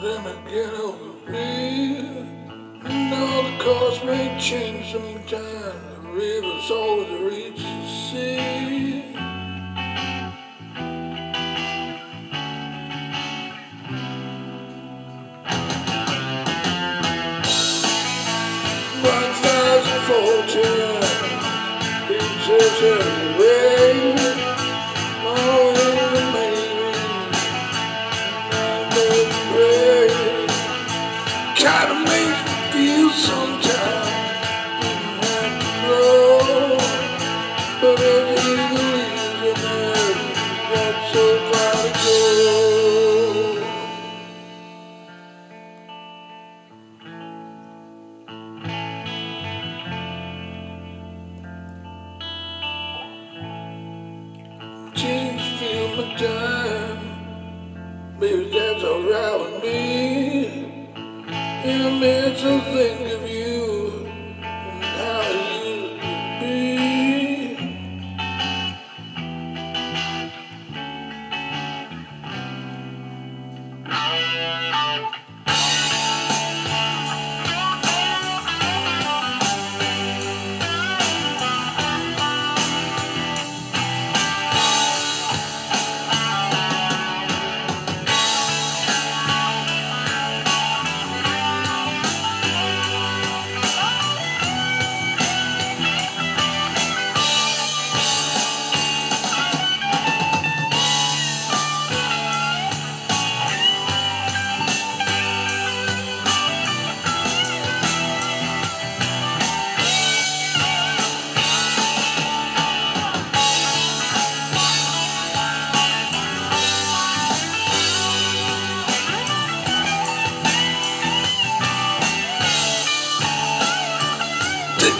them again over me. And all the course may change sometime. The river's always reach the sea. One thousand fortune, pieces every time, baby that's with me. It makes me think of you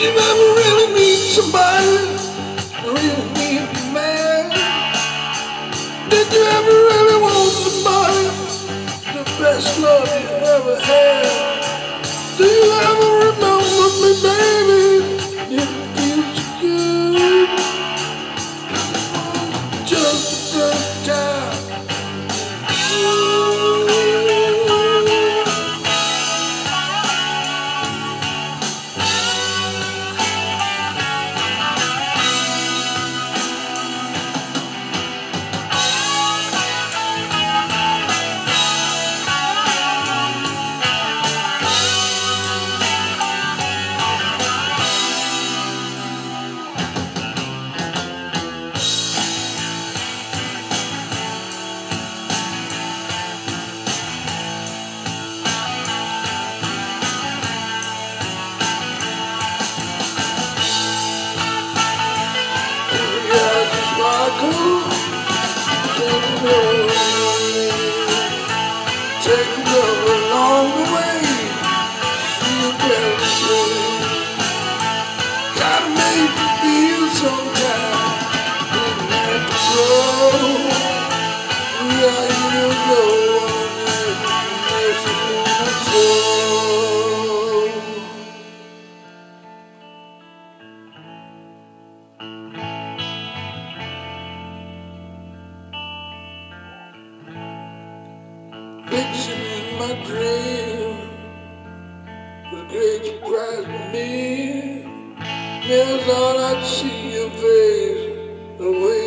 you ever really meet somebody? Really a man? Did you ever really want somebody? The best love you ever had? Do you ever Take In my dream, the great surprise for me. Never thought I'd see your face the way